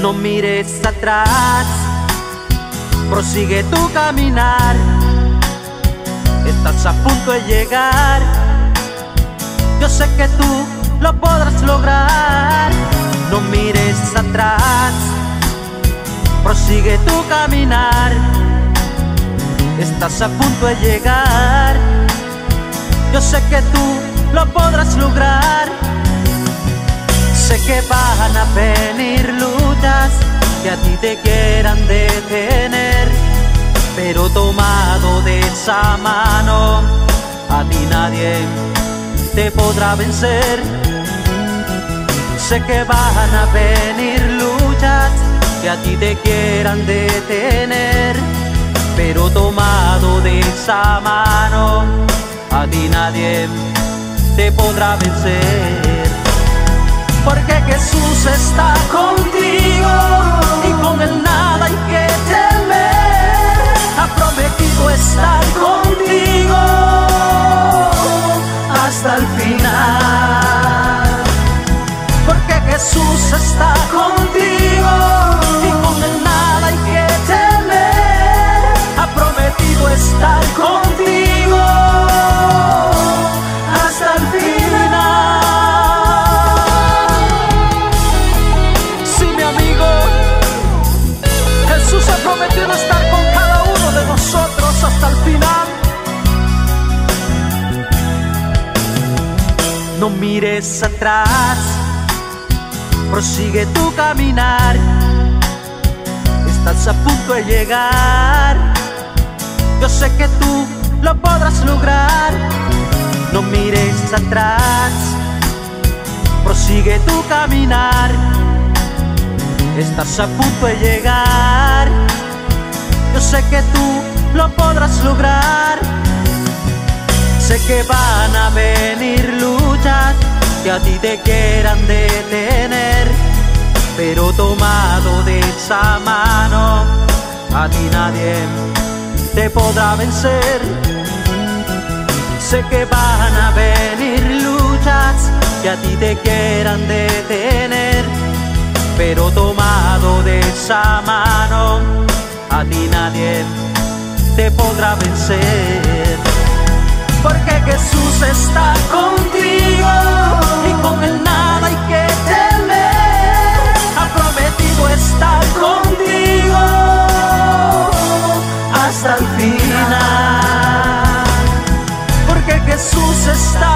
No mires atrás, prosigue tu caminar. Estás a punto de llegar. Yo sé que tú lo podrás lograr. No mires atrás, prosigue tu caminar. Estás a punto de llegar. Yo sé que tú lo podrás lograr. Sé que van a venir luchas que a ti te quieran detener, pero tomado de esa mano, a ti nadie te podrá vencer. Sé que van a venir luchas que a ti te quieran detener, pero tomado de esa mano, a ti nadie te podrá vencer. Porque Jesús está contigo Jesús está contigo y con él nada hay que temer. Ha prometido estar contigo hasta el final. Sí, mi amigo, Jesús ha prometido estar con cada uno de nosotros hasta el final. No mires atrás, prosigue tu caminar. Estás a punto de llegar. Yo sé que tú lo podrás lograr. No mires atrás, prosigue tu caminar. Estás a punto de llegar. Yo sé que tú lo podrás lograr. Sé que van a venir luchas que a ti te quieran detener, esa mano, a ti nadie te podrá vencer. Sé que van a venir luchas que a ti te quieran detener, pero tomado de esa mano, a ti nadie te podrá vencer. Porque Jesús está contigo hasta